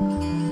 Música